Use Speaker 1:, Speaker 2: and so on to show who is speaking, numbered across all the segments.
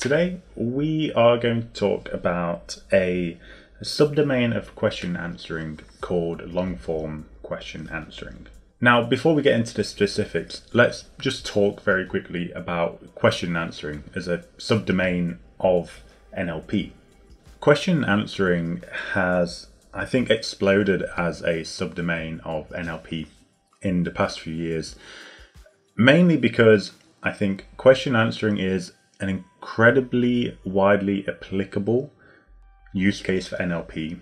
Speaker 1: Today, we are going to talk about a, subdomain of question answering called long form question answering. Now, before we get into the specifics, let's just talk very quickly about question answering as a subdomain of NLP. Question answering has, I think, exploded as a subdomain of NLP in the past few years, mainly because I think question answering is an incredibly widely applicable use case for NLP,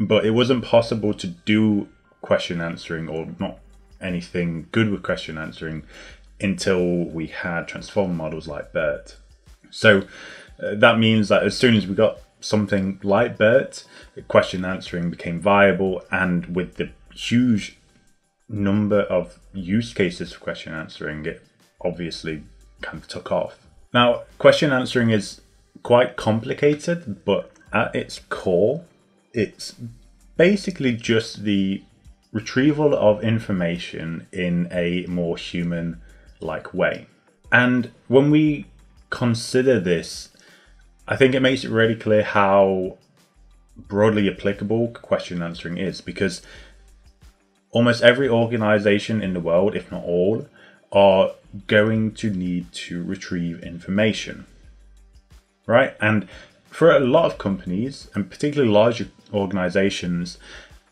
Speaker 1: but it wasn't possible to do question answering or not anything good with question answering until we had transformer models like BERT. So uh, that means that as soon as we got something like BERT, question answering became viable, and with the huge number of use cases for question answering, it obviously kind of took off. Now, question answering is quite complicated, but at its core, it's basically just the retrieval of information in a more human like way. And when we consider this, I think it makes it really clear how broadly applicable question answering is because almost every organization in the world, if not all, are going to need to retrieve information. Right? And for a lot of companies, and particularly larger organizations,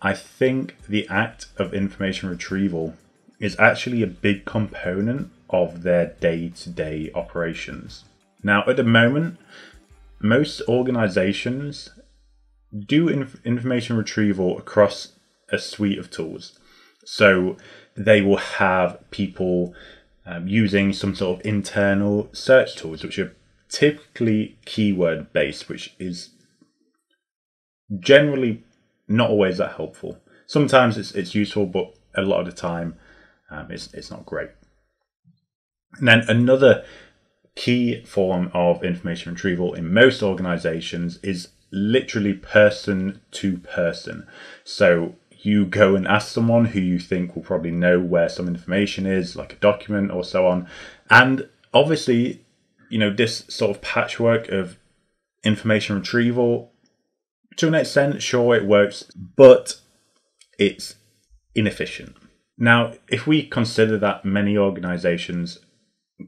Speaker 1: I think the act of information retrieval is actually a big component of their day to day operations. Now, at the moment, most organizations do inf- information retrieval across a suite of tools. So they will have people um, using some sort of internal search tools, which are typically keyword based, which is generally not always that helpful. Sometimes it's, it's useful, but a lot of the time um, it's, it's not great. And then another key form of information retrieval in most organizations is literally person to person. So you go and ask someone who you think will probably know where some information is, like a document or so on. And obviously, you know, this sort of patchwork of information retrieval, to an extent, sure, it works, but it's inefficient. Now, if we consider that many organizations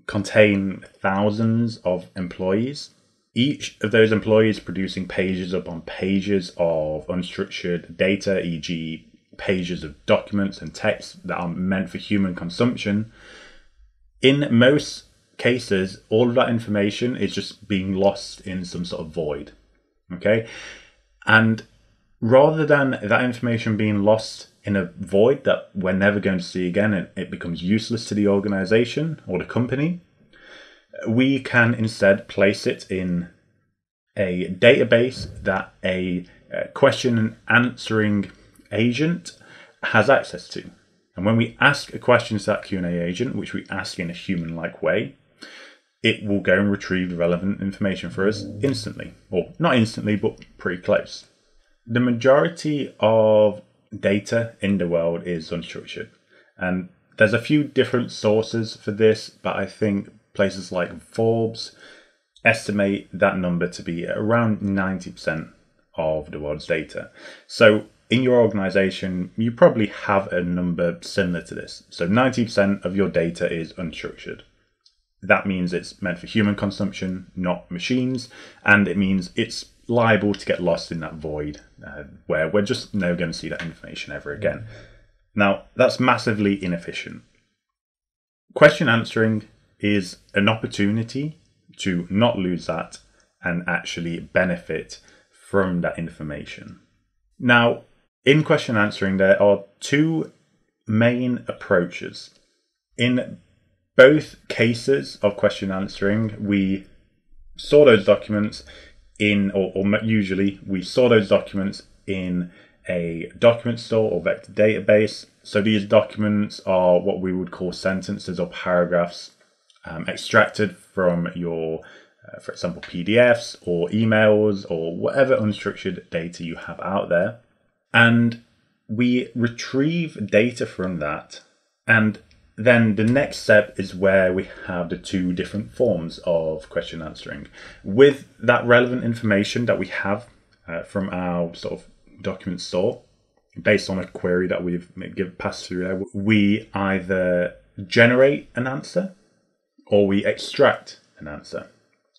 Speaker 1: contain thousands of employees, each of those employees producing pages upon pages of unstructured data, e.g., pages of documents and text that are meant for human consumption. In most cases, all of that information is just being lost in some sort of void. Okay? And rather than that information being lost in a void that we're never going to see again and it becomes useless to the organization or the company, we can instead place it in a database that a uh, question and answering agent has access to. And when we ask a question to that Q&A agent, which we ask in a human-like way, it will go and retrieve the relevant information for us instantly. Or not instantly, but pretty close. The majority of data in the world is unstructured. And there's a few different sources for this, but I think places like Forbes estimate that number to be around 90% of the world's data. So in your organization, you probably have a number similar to this. So 90% of your data is unstructured. That means it's meant for human consumption, not machines, and it means it's liable to get lost in that void uh, where we're just never going to see that information ever again. Now, that's massively inefficient. Question answering is an opportunity to not lose that and actually benefit from that information. Now, in question answering, there are two main approaches. In both cases of question answering, we saw those documents in, or, or usually we saw those documents in a document store or vector database. So these documents are what we would call sentences or paragraphs um, extracted from your, uh, for example, PDFs or emails or whatever unstructured data you have out there. And we retrieve data from that. And then the next step is where we have the two different forms of question answering. With that relevant information that we have uh, from our sort of document store, based on a query that we've give, passed through there, we either generate an answer or we extract an answer.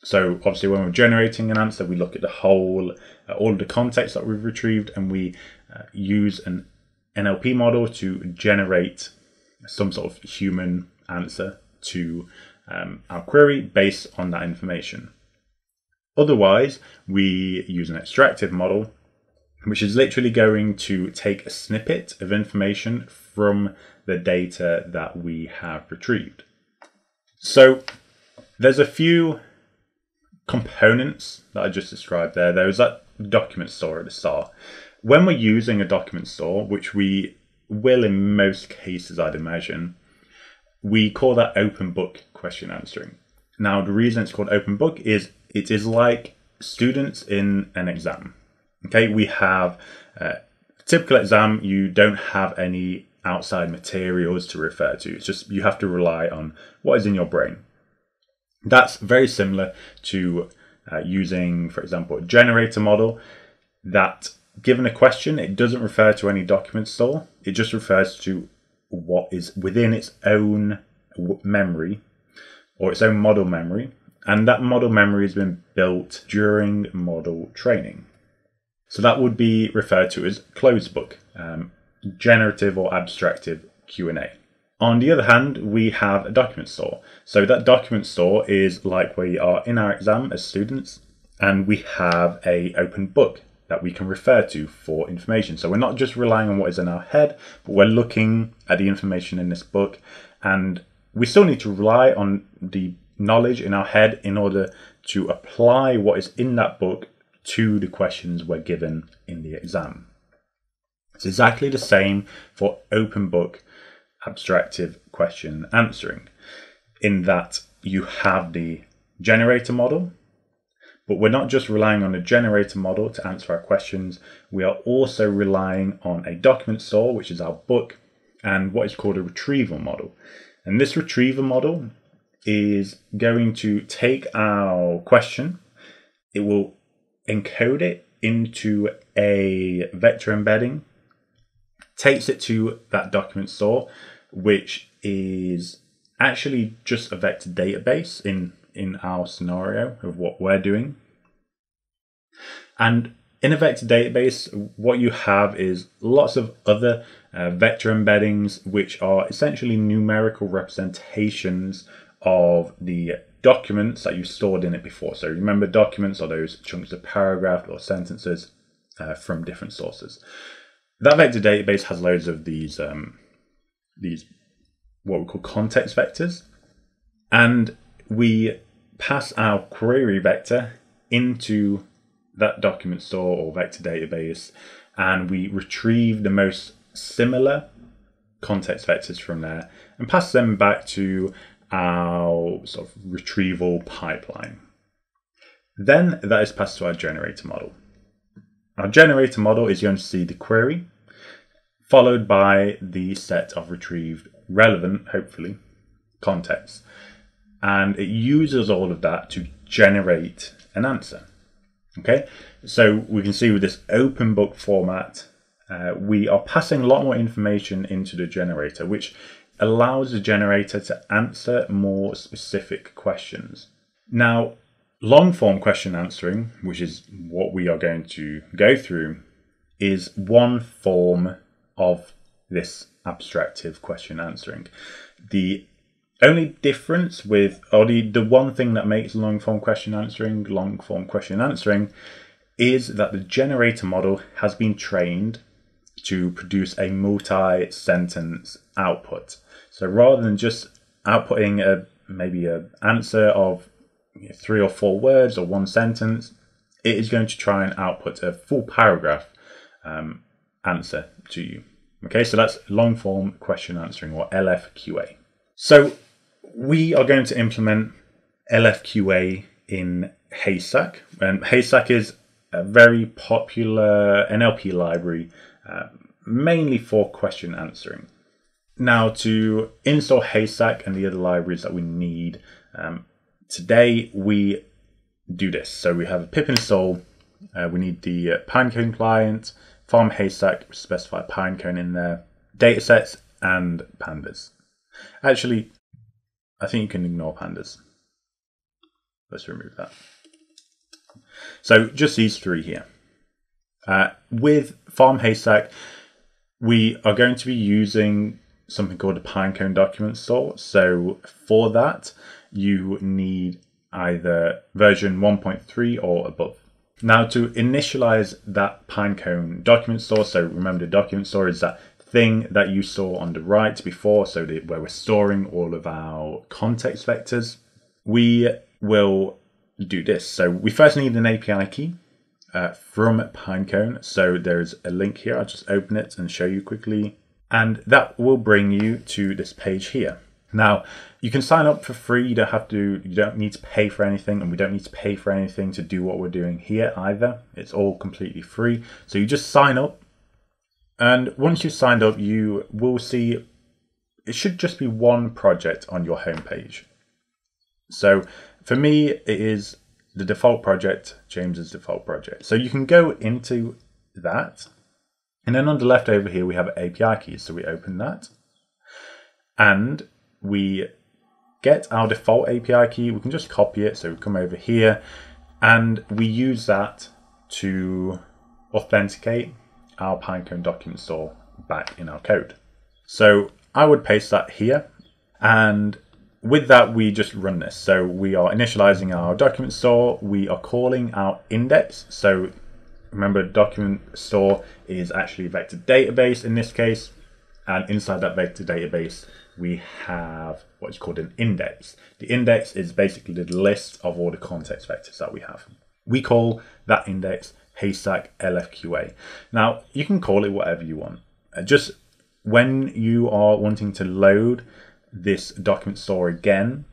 Speaker 1: So obviously, when we're generating an answer, we look at the whole, uh, all of the context that we've retrieved, and we uh, use an NLP model to generate some sort of human answer to um, our query based on that information. Otherwise, we use an extractive model, which is literally going to take a snippet of information from the data that we have retrieved. So there's a few components that I just described there. There's that document store at the start. When we're using a document store, which we will in most cases, I'd imagine, we call that open book question answering. Now, the reason it's called open book is it is like students in an exam. Okay, we have a typical exam, you don't have any outside materials to refer to. It's just you have to rely on what is in your brain. That's very similar to uh, using, for example, a generator model that given a question, it doesn't refer to any document store. It just refers to what is within its own memory or its own model memory. And that model memory has been built during model training. So that would be referred to as closed book, um, generative or abstractive Q&A. On the other hand, we have a document store. So that document store is like we are in our exam as students, and we have a open book that we can refer to for information. So we're not just relying on what is in our head, but we're looking at the information in this book, and we still need to rely on the knowledge in our head in order to apply what is in that book to the questions we're given in the exam. It's exactly the same for open book abstractive question answering, in that you have the generator model, but we're not just relying on a generator model to answer our questions, we are also relying on a document store, which is our book, and what is called a retrieval model. And this retrieval model is going to take our question, it will encode it into a vector embedding, takes it to that document store, which is actually just a vector database in in our scenario of what we're doing. And in a vector database, what you have is lots of other uh, vector embeddings, which are essentially numerical representations of the documents that you stored in it before. So remember, documents are those chunks of paragraph or sentences uh, from different sources. That vector database has loads of these um, these what we call context vectors, and we pass our query vector into that document store or vector database, and we retrieve the most similar context vectors from there and pass them back to our sort of retrieval pipeline. Then that is passed to our generator model. Our generator model is going to see the query followed by the set of retrieved relevant, hopefully, context. And it uses all of that to generate an answer. Okay, so we can see with this open book format, uh, we are passing a lot more information into the generator, which allows the generator to answer more specific questions. Now, long form question answering, which is what we are going to go through, is one form of this abstractive question answering. The only difference with, or the, the one thing that makes long form question answering long form question answering is that the generator model has been trained to produce a multi sentence output. So rather than just outputting a maybe an answer of three or four words or one sentence, it is going to try and output a full paragraph um, answer to you. Okay, so that's long form question answering or LFQA. So we are going to implement LFQA in Haystack. And Haystack is a very popular NLP library, uh, mainly for question answering. Now to install Haystack and the other libraries that we need, um, today we do this. So we have a pip install, uh, we need the uh, Pinecone client, farm Haystack, specify Pinecone in there, datasets and pandas. Actually, I think you can ignore pandas. Let's remove that. So just these three here. Uh, with Farm Haystack, we are going to be using something called a Pinecone document store. So for that, you need either version 1.3 or above. Now to initialize that Pinecone document store, so remember the document store is that thing that you saw on the right before, so the, where we're storing all of our context vectors, we will do this. So we first need an API key uh, from Pinecone. So there's a link here. I'll just open it and show you quickly. And that will bring you to this page here. Now, you can sign up for free. You don't have to, you don't need to pay for anything, and we don't need to pay for anything to do what we're doing here either. It's all completely free. So you just sign up. And once you've signed up, you will see it should just be one project on your homepage. So for me, it is the default project, James's default project. So you can go into that. And then on the left over here, we have API keys. So we open that. And we get our default API key. We can just copy it. So we come over here and we use that to authenticate our Pinecone document store back in our code. So I would paste that here and with that, we just run this. So we are initializing our document store. We are calling our index. So remember, document store is actually a vector database in this case. And inside that vector database, we have what's called an index. The index is basically the list of all the context vectors that we have. We call that index haystack LFQA. Now, you can call it whatever you want. Uh, just when you are wanting to load this document store again,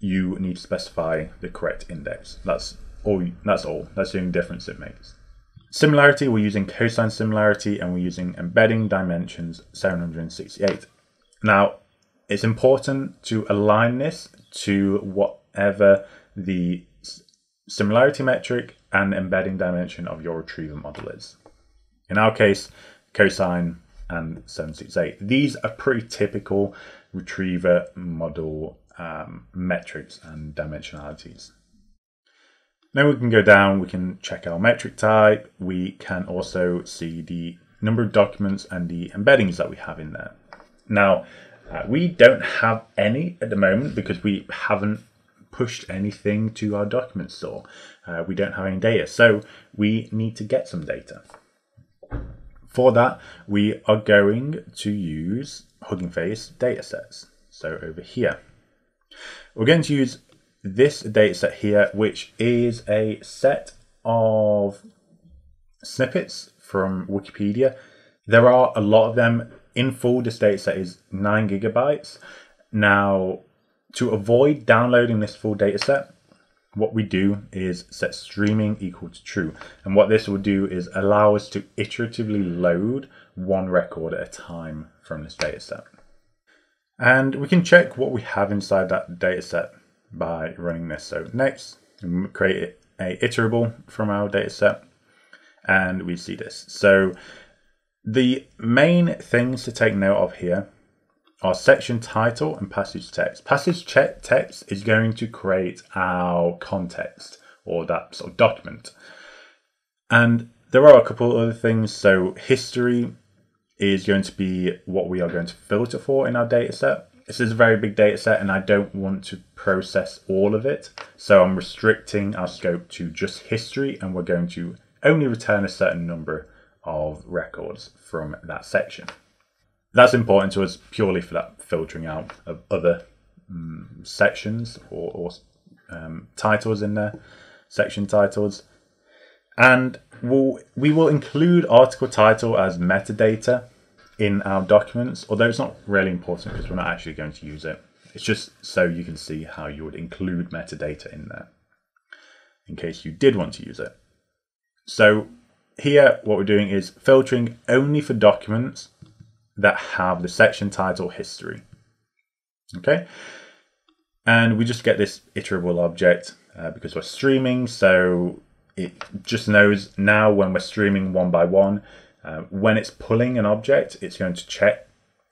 Speaker 1: you need to specify the correct index. That's all. That's all. That's the only difference it makes. Similarity, we're using cosine similarity and we're using embedding dimensions 768. Now, it's important to align this to whatever the similarity metric and embedding dimension of your retriever model is. In our case, cosine and 768. These are pretty typical retriever model um, metrics and dimensionalities. Now we can go down, we can check our metric type. We can also see the number of documents and the embeddings that we have in there. Now, uh, we don't have any at the moment because we haven't pushed anything to our document store. Uh, we don't have any data, so we need to get some data. For that, we are going to use Hugging Face datasets. So over here, we're going to use this dataset here, which is a set of snippets from Wikipedia. There are a lot of them. In full, this dataset is 9 gigabytes. Now, to avoid downloading this full dataset, what we do is set streaming equal to true. And what this will do is allow us to iteratively load one record at a time from this dataset. And we can check what we have inside that dataset by running this. So next, create a iterable from our dataset and we see this. So the main things to take note of here our section title and passage text. Passage text is going to create our context or that sort of document. And there are a couple other things. So history is going to be what we are going to filter for in our data set. This is a very big data set and I don't want to process all of it. So I'm restricting our scope to just history and we're going to only return a certain number of records from that section that's important to us purely for that filtering out of other um, sections or, or um, titles in there, section titles. And we'll, we will include article title as metadata in our documents, although it's not really important because we're not actually going to use it. It's just so you can see how you would include metadata in there in case you did want to use it. So here, what we're doing is filtering only for documents that have the section title history. Okay, and we just get this iterable object uh, because we're streaming, so it just knows now when we're streaming one by one, uh, when it's pulling an object, it's going to check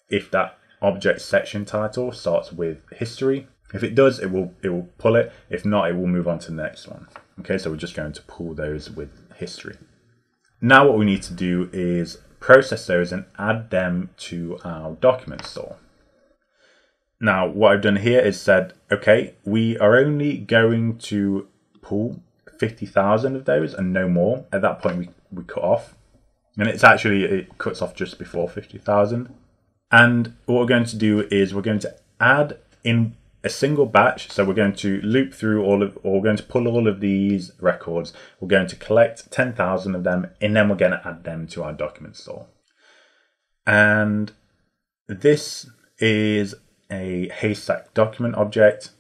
Speaker 1: if that object section title starts with history. If it does, it will it will pull it. If not, it will move on to the next one. Okay, so we're just going to pull those with history. Now what we need to do is process those and add them to our document store. Now what I've done here is said, okay, we are only going to pull 50,000 of those and no more. At that point we, we cut off. And it's actually, it cuts off just before 50,000. And what we're going to do is we're going to add in a single batch. So we're going to loop through all of, or we're going to pull all of these records. We're going to collect 10,000 of them, and then we're going to add them to our document store. And this is a haystack document object.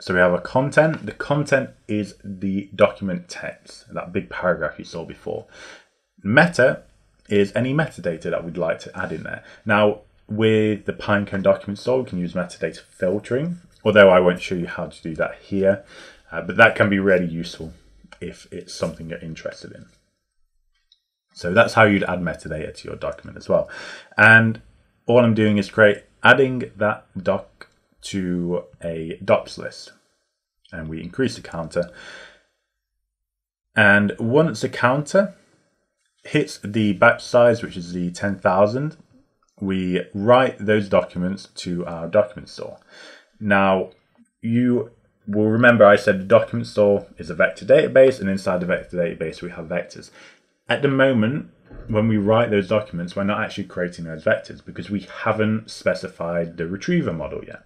Speaker 1: So we have a content. The content is the document text, that big paragraph you saw before. Meta is any metadata that we'd like to add in there. Now, with the Pinecone document store, we can use metadata filtering although I won't show you how to do that here, uh, but that can be really useful if it's something you're interested in. So that's how you'd add metadata to your document as well. And all I'm doing is create adding that doc to a docs list. And we increase the counter. And once the counter hits the batch size, which is the 10,000, we write those documents to our document store. Now, you will remember I said the document store is a vector database, and inside the vector database, we have vectors. At the moment, when we write those documents, we're not actually creating those vectors because we haven't specified the retriever model yet.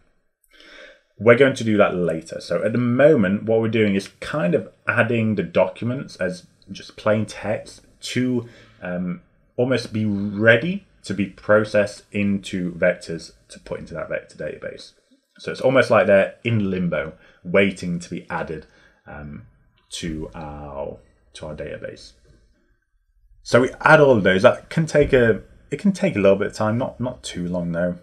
Speaker 1: We're going to do that later. So at the moment, what we're doing is kind of adding the documents as just plain text to um, almost be ready to be processed into vectors to put into that vector database. So it's almost like they're in limbo, waiting to be added um, to our to our database. So we add all of those. That can take a it can take a little bit of time, not not too long though.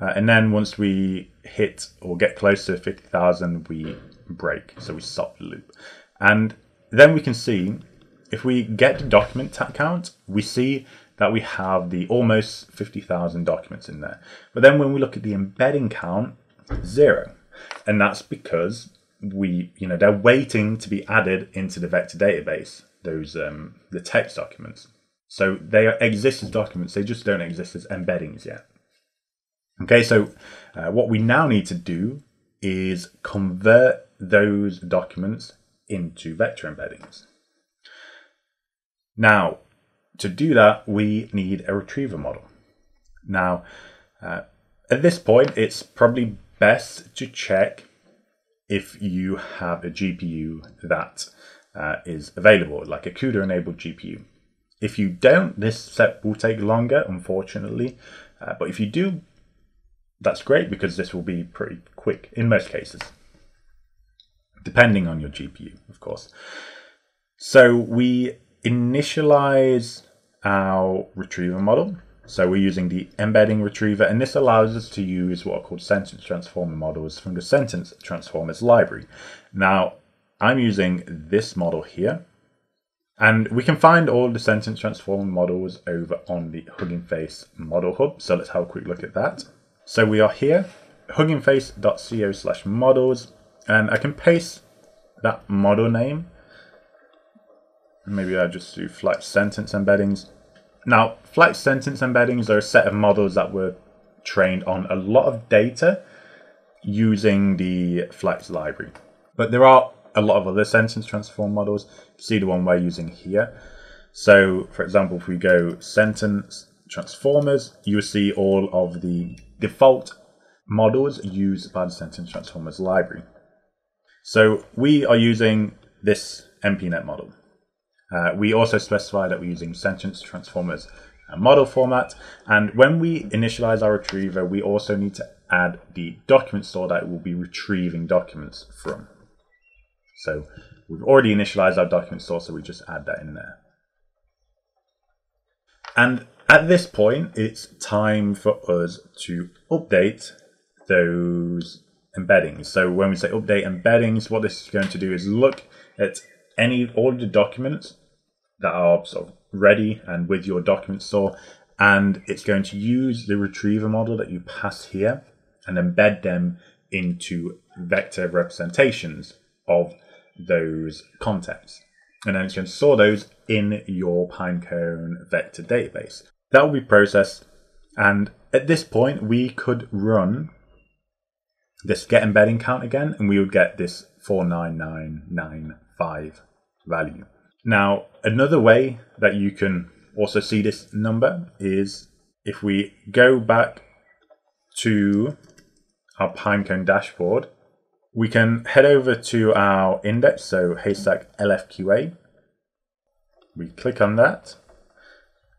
Speaker 1: Uh, and then once we hit or get close to fifty thousand, we break. So we stop the loop, and then we can see if we get the document count, we see that we have the almost 50,000 documents in there. But then when we look at the embedding count, zero. And that's because we, you know, they're waiting to be added into the vector database, those, um, the text documents. So they exist as documents, they just don't exist as embeddings yet. Okay, so uh, what we now need to do is convert those documents into vector embeddings. Now, to do that, we need a retriever model. Now, uh, at this point, it's probably best to check if you have a GPU that uh, is available, like a CUDA enabled GPU. If you don't, this step will take longer, unfortunately. Uh, but if you do, that's great because this will be pretty quick in most cases, depending on your GPU, of course. So we initialize our retriever model so we're using the embedding retriever, and this allows us to use what are called sentence transformer models from the sentence transformers library. Now, I'm using this model here, and we can find all the sentence transformer models over on the Hugging Face model hub. So let's have a quick look at that. So we are here, huggingface.co slash models, and I can paste that model name. Maybe I just do flax sentence embeddings now, flax sentence embeddings are a set of models that were trained on a lot of data using the Flax library. But there are a lot of other sentence transform models. See the one we're using here. So, for example, if we go sentence transformers, you will see all of the default models used by the sentence transformers library. So we are using this MPNet model. Uh, we also specify that we're using sentence transformers uh, model format. And when we initialize our retriever, we also need to add the document store that we'll be retrieving documents from. So we've already initialized our document store, so we just add that in there. And at this point, it's time for us to update those embeddings. So when we say update embeddings, what this is going to do is look at any all of the documents that are sort of ready and with your document store, and it's going to use the retriever model that you pass here and embed them into vector representations of those contents. And then it's going to store those in your Pinecone vector database. That will be processed, and at this point, we could run this get embedding count again, and we would get this 49995 value. Now, another way that you can also see this number is if we go back to our Pinecone dashboard, we can head over to our index, so Haystack LFQA. We click on that,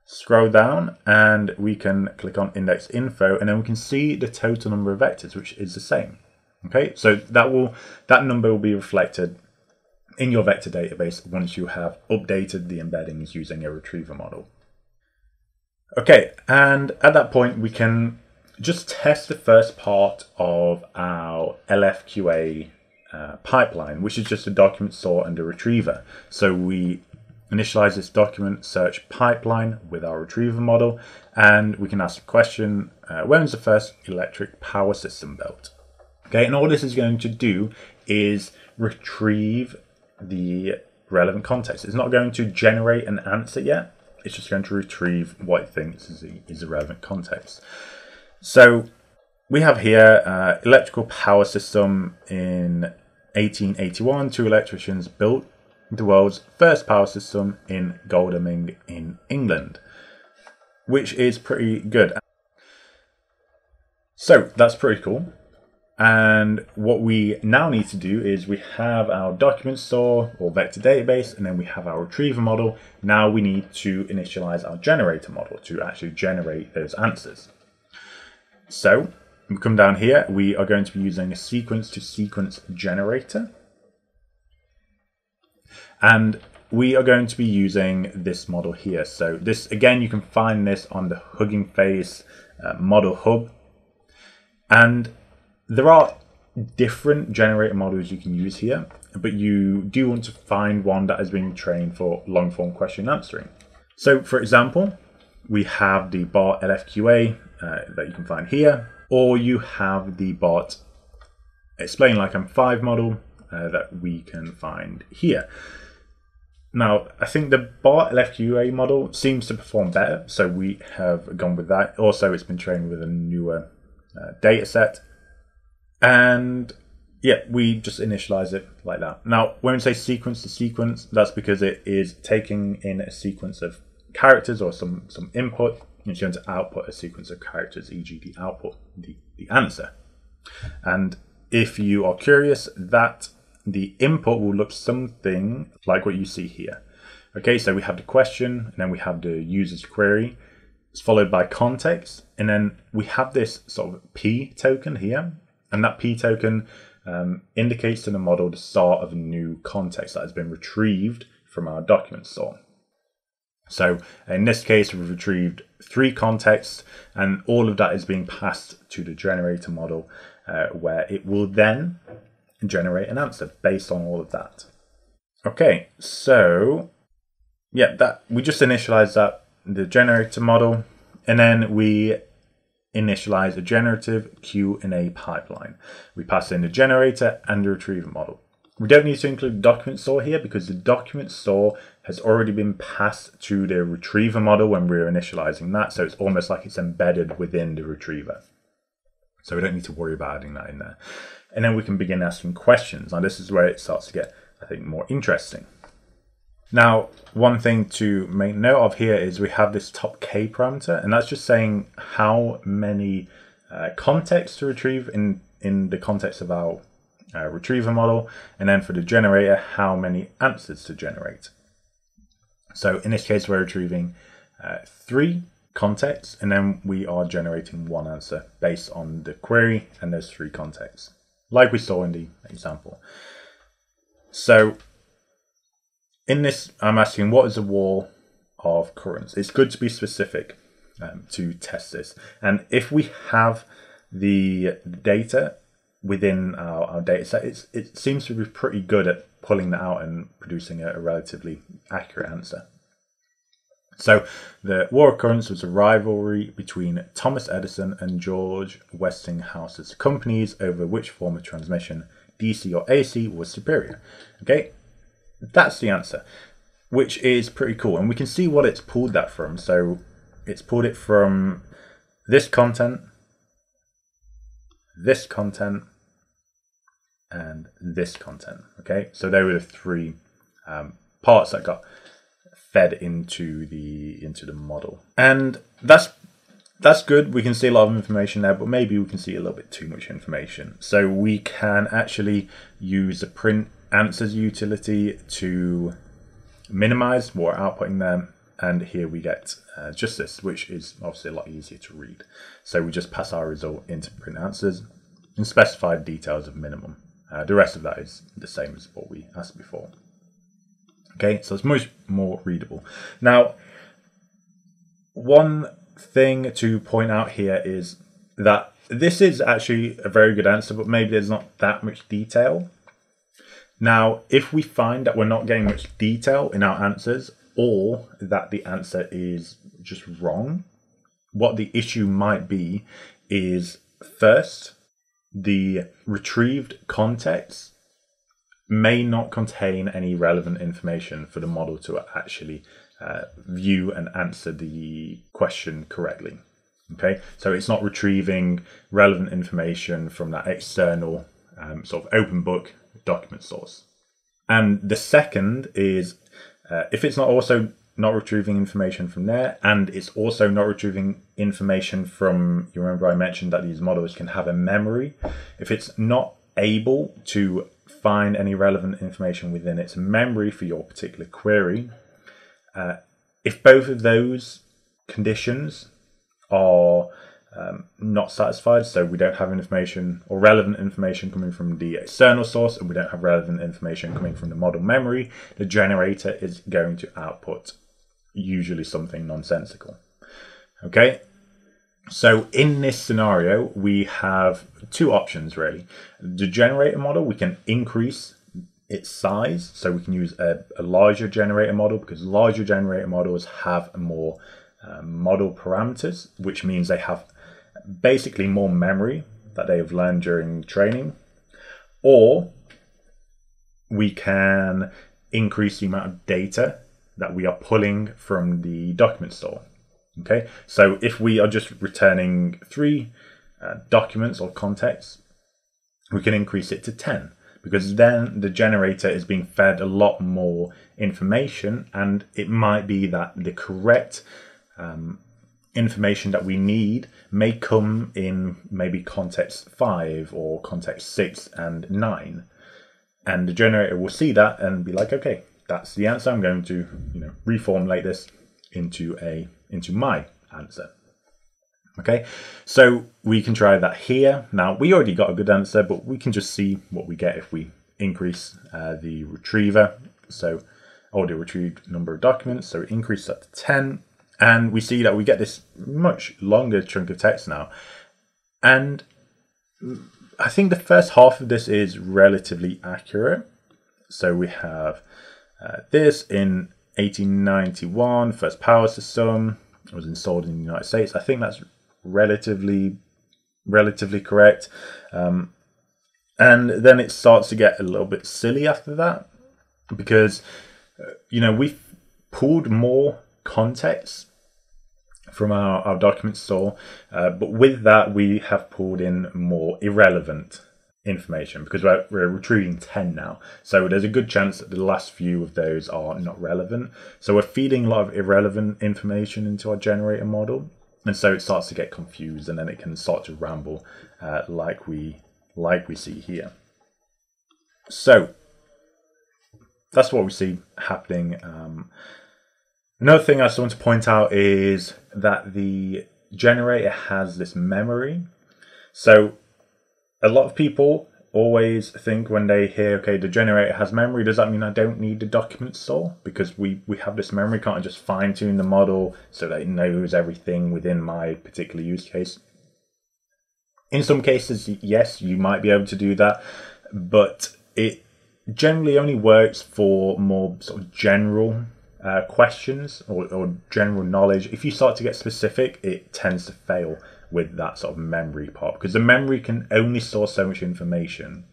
Speaker 1: scroll down, and we can click on index info, and then we can see the total number of vectors, which is the same. Okay, so that will that number will be reflected in your vector database once you have updated the embeddings using a retriever model. Okay, and at that point we can just test the first part of our LFQA uh, pipeline, which is just a document sort and a retriever. So we initialize this document search pipeline with our retriever model, and we can ask the question, uh, when was the first electric power system built? Okay, and all this is going to do is retrieve the relevant context. It's not going to generate an answer yet. It's just going to retrieve what it thinks is the, is the relevant context. So we have here uh, electrical power system in 1881. Two electricians built the world's first power system in Godalming in England, which is pretty good. So that's pretty cool. And what we now need to do is we have our document store or vector database, and then we have our retriever model. Now we need to initialize our generator model to actually generate those answers. So we come down here, we are going to be using a sequence to sequence generator. And we are going to be using this model here. So this, again, you can find this on the Hugging Face uh, model hub. And there are different generator models you can use here, but you do want to find one that has been trained for long form question answering. So, for example, we have the BART LFQA uh, that you can find here, or you have the BART explain like I'm 5 model uh, that we can find here. Now, I think the BART LFQA model seems to perform better, so we have gone with that. Also, it's been trained with a newer uh, data set and yeah, we just initialize it like that. Now, when we say sequence to sequence, that's because it is taking in a sequence of characters or some, some input. It's going to output a sequence of characters, e.g. the output, the, the answer. And if you are curious, that the input will look something like what you see here. Okay, so we have the question, and then we have the user's query. It's followed by context, and then we have this sort of P token here, and that P token um, indicates to the model the start of a new context that has been retrieved from our document store. So in this case, we've retrieved three contexts, and all of that is being passed to the generator model, uh, where it will then generate an answer based on all of that. Okay, so yeah, that we just initialized that the generator model, and then we initialize a generative Q&A pipeline. We pass in the generator and the retriever model. We don't need to include document store here because the document store has already been passed to the retriever model when we're initializing that. So it's almost like it's embedded within the retriever. So we don't need to worry about adding that in there. And then we can begin asking questions. Now this is where it starts to get, I think, more interesting. Now, one thing to make note of here is we have this top K parameter, and that's just saying how many uh, contexts to retrieve in, in the context of our uh, retriever model, and then for the generator, how many answers to generate. So in this case, we're retrieving uh, three contexts, and then we are generating one answer based on the query and those three contexts, like we saw in the example. So in this, I'm asking what is a war of currents? It's good to be specific. um, to test this. And if we have the data within our, our data set, it seems to be pretty good at pulling that out and producing a, a relatively accurate answer. So, the war of currents was a rivalry between Thomas Edison and George Westinghouse's companies over which form of transmission, DC or AC, was superior. Okay, that's the answer, which is pretty cool. And we can see what it's pulled that from. So, it's pulled it from this content, this content, and this content. Okay, so they were the three um, parts that got fed into the into the model, and that's that's good. We can see a lot of information there, but maybe we can see a little bit too much information. So we can actually use the print answers utility to minimize what we're outputting them. And here we get uh, just this, which is obviously a lot easier to read. So we just pass our result into print answers and specify details of minimum. Uh, the rest of that is the same as what we asked before. Okay, so it's much more readable. Now, one thing to point out here is that this is actually a very good answer, but maybe there's not that much detail. Now, if we find that we're not getting much detail in our answers, or that the answer is just wrong, what the issue might be is first, the retrieved context may not contain any relevant information for the model to actually uh, view and answer the question correctly. Okay, so it's not retrieving relevant information from that external um, sort of open book document source. And the second is uh, if it's not also not retrieving information from there, and it's also not retrieving information from, you remember I mentioned that these models can have a memory. If it's not able to find any relevant information within its memory for your particular query, uh, if both of those conditions are um, not satisfied, so we don't have information or relevant information coming from the external source, and we don't have relevant information coming from the model memory, the generator is going to output usually something nonsensical. Okay, so in this scenario, we have two options really. The generator model, we can increase its size, so we can use a, a larger generator model because larger generator models have more uh, model parameters, which means they have basically more memory that they have learned during training. Or we can increase the amount of data that we are pulling from the document store. Okay, so if we are just returning three uh, documents or contexts, we can increase it to 10 because then the generator is being fed a lot more information and it might be that the correct um, information that we need may come in maybe context 5 or context 6 and 9 and the generator will see that and be like okay that's the answer. I'm going to, you know, reformulate this into a into my answer. Okay, so we can try that here. Now we already got a good answer, but we can just see what we get if we increase uh, the retriever. So audio retrieved number of documents. So increase that to 10 and we see that we get this much longer chunk of text now. And I think the first half of this is relatively accurate. So we have uh, this in 1891, first power system was installed in the United States. I think that's relatively relatively correct. Um, and then it starts to get a little bit silly after that because uh, you know we've pulled more context from our, our document store, uh, but with that we have pulled in more irrelevant information because we're, we're retrieving 10 now. So there's a good chance that the last few of those are not relevant. So we're feeding a lot of irrelevant information into our generator model. And so it starts to get confused and then it can start to ramble uh, like we like we see here. So that's what we see happening. Um, another thing I just want to point out is that the generator has this memory. So a lot of people always think when they hear, okay, the generator has memory, does that mean I don't need the document store? Because we, we have this memory, can't I just fine tune the model so that it knows everything within my particular use case? In some cases, yes, you might be able to do that, but it generally only works for more sort of general uh, questions or, or general knowledge. If you start to get specific, it tends to fail with that sort of memory part because the memory can only store so much information.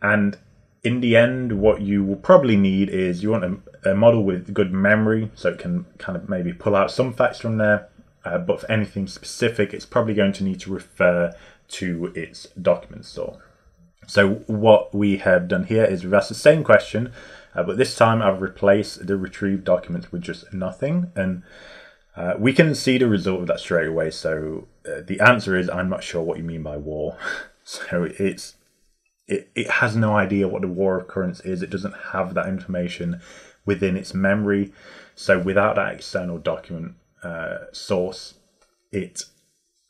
Speaker 1: And in the end, what you will probably need is you want a, a model with good memory so it can kind of maybe pull out some facts from there. Uh, but for anything specific, it's probably going to need to refer to its document store. So what we have done here is we've asked the same question, uh, but this time I've replaced the retrieved documents with just nothing. And uh, we can see the result of that straight away. So uh, the answer is I'm not sure what you mean by war. so it's it, it has no idea what the war of currents is. It doesn't have that information within its memory. So without that external document uh, source, it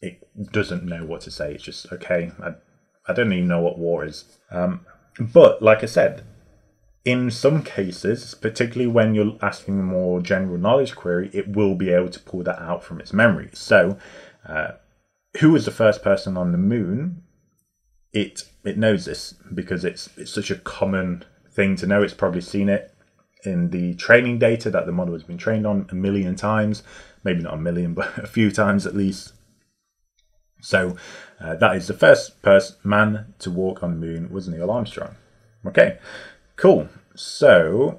Speaker 1: it doesn't know what to say. It's just okay. I, I don't even know what war is. Um, but like I said, in some cases, particularly when you're asking a more general knowledge query, it will be able to pull that out from its memory. So, uh, who was the first person on the moon? It it knows this because it's it's such a common thing to know. It's probably seen it in the training data that the model has been trained on a million times, maybe not a million, but a few times at least. So uh, that is the first person man to walk on the moon was Neil Armstrong. Okay, Cool. So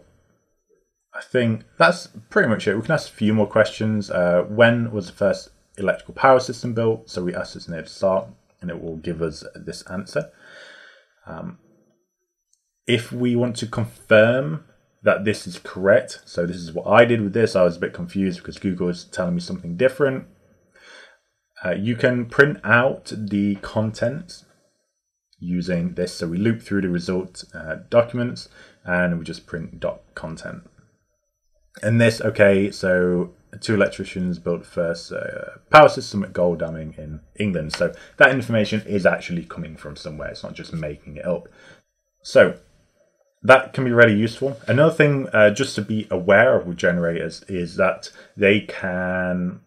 Speaker 1: I think that's pretty much it. We can ask a few more questions. Uh, when was the first electrical power system built? So we ask this near the start, and it will give us this answer. Um, if we want to confirm that this is correct, so this is what I did with this. I was a bit confused because Google is telling me something different. Uh, you can print out the content using this. So we loop through the result uh, documents and we just print dot content. And this, okay, so two electricians built first uh, power system at Godalming in England. So that information is actually coming from somewhere. It's not just making it up. So that can be really useful. Another thing, uh, just to be aware of with generators, is that they can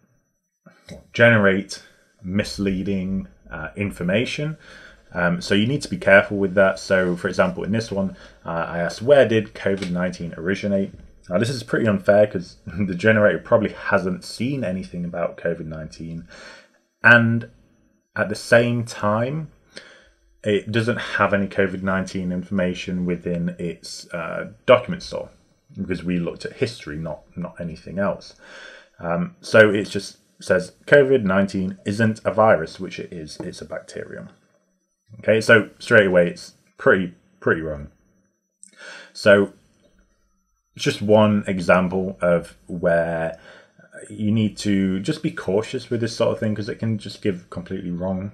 Speaker 1: generate misleading uh, information. Um, so you need to be careful with that. So, for example, in this one, uh, I asked, where did COVID 19 originate? Now, this is pretty unfair because the generator probably hasn't seen anything about COVID 19. And at the same time, it doesn't have any COVID 19 information within its uh, document store because we looked at history, not, not anything else. Um, so it just says COVID 19 isn't a virus, which it is, it's a bacterium. Okay, so straight away it's pretty pretty wrong. So it's just one example of where you need to just be cautious with this sort of thing because it can just give completely wrong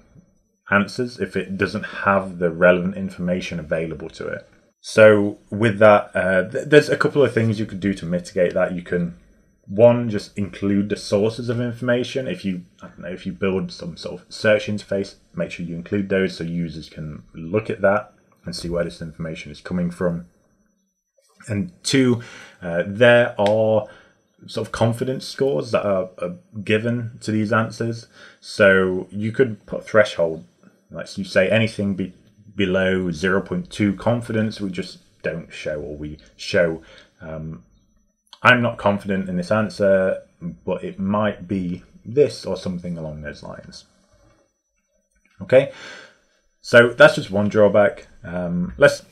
Speaker 1: answers if it doesn't have the relevant information available to it. So with that, uh, th- there's a couple of things you could do to mitigate that. You can one just include the sources of information. If you i don't know if you build some sort of search interface make sure you include those so users can look at that and see where this information is coming from. And two uh, there are sort of confidence scores that are, are, given to these answers. So you could put threshold like you say anything be, below 0.2 confidence we just don't show or we show um, I'm not confident in this answer, but it might be this or something along those lines. Okay, so that's just one drawback. Um, let's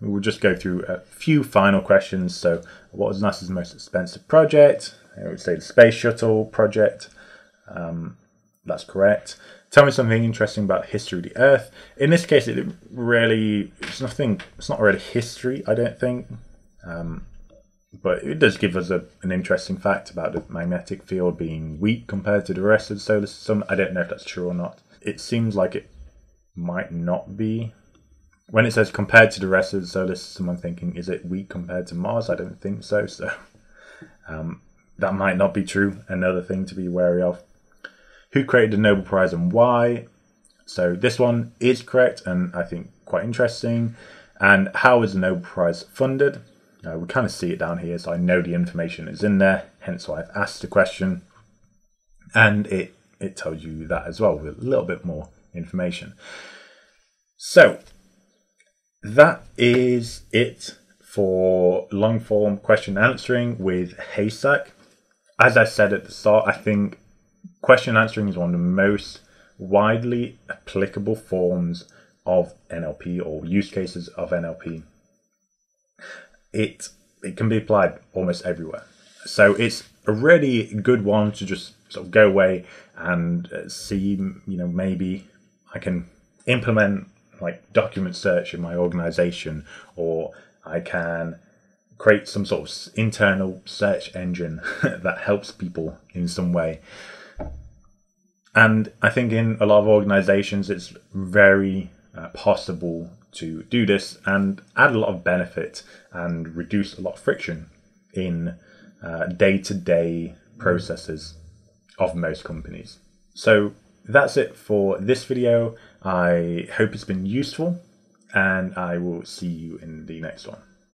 Speaker 1: we'll just go through a few final questions. So, what was NASA's most expensive project? I would say the space shuttle project. Um, that's correct. Tell me something interesting about history of the Earth. In this case, it really it's nothing. It's not really history. I don't think. Um, but it does give us a, an interesting fact about the magnetic field being weak compared to the rest of the solar system. I don't know if that's true or not. It seems like it might not be. When it says compared to the rest of the solar system, I'm thinking, is it weak compared to Mars? I don't think so. So um, that might not be true. Another thing to be wary of. Who created the Nobel Prize and why? So this one is correct, and I think quite interesting. And how is the Nobel Prize funded? We kind of see it down here, so I know the information is in there, hence why I've asked the question. And it, it tells you that as well with a little bit more information. So that is it for long form question answering with Haystack. As I said at the start, I think question answering is one of the most widely applicable forms of NLP or use cases of NLP. It it can be applied almost everywhere. So it's a really good one to just sort of go away and uh, see, you know, maybe I can implement like document search in my organization or I can create some sort of internal search engine that helps people in some way. And I think in a lot of organizations, it's very uh, possible to do this and add a lot of benefit and reduce a lot of friction in day to day processes of most companies. So that's it for this video. I hope it's been useful and I will see you in the next one.